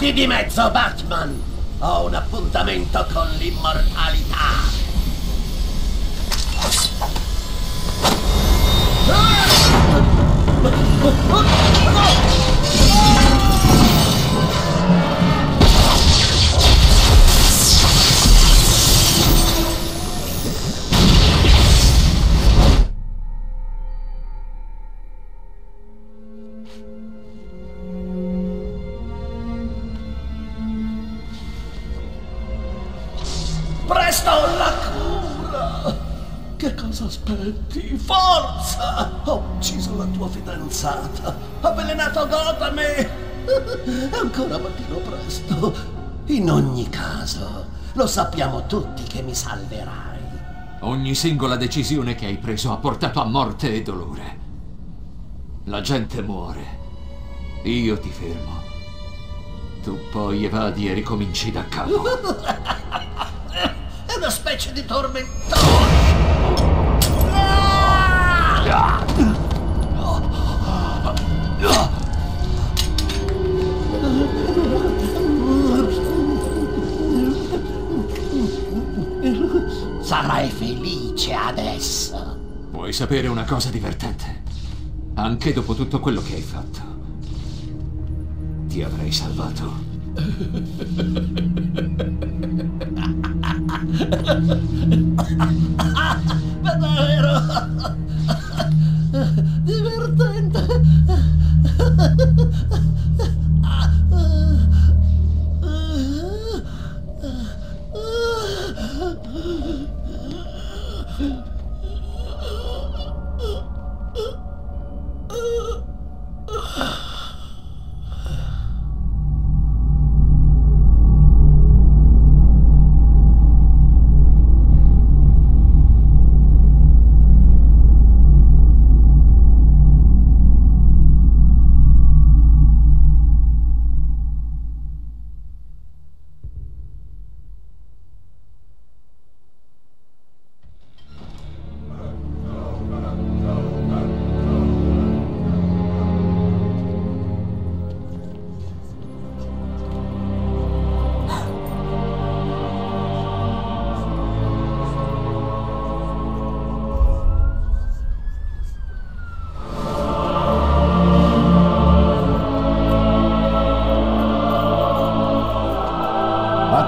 Levati di mezzo, Batman! Ho un appuntamento con l'immortalità! Presto la cura! Che cosa aspetti? Forza! Ho ucciso la tua fidanzata! Ho avvelenato Gotham e... È ancora mattino presto. In ogni caso, lo sappiamo tutti che mi salverai. Ogni singola decisione che hai preso ha portato a morte e dolore. La gente muore. Io ti fermo. Tu poi evadi e ricominci da capo. Una specie di tormentone! Sarai felice adesso. Vuoi sapere una cosa divertente? Anche dopo tutto quello che hai fatto, ti avrei salvato. Davvero? Divertente.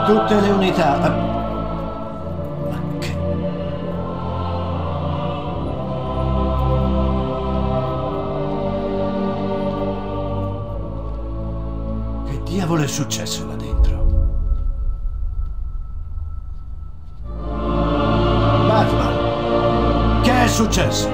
Tutte le unità... Ah. Ma che... Che diavolo è successo là dentro? Batman! Che è successo?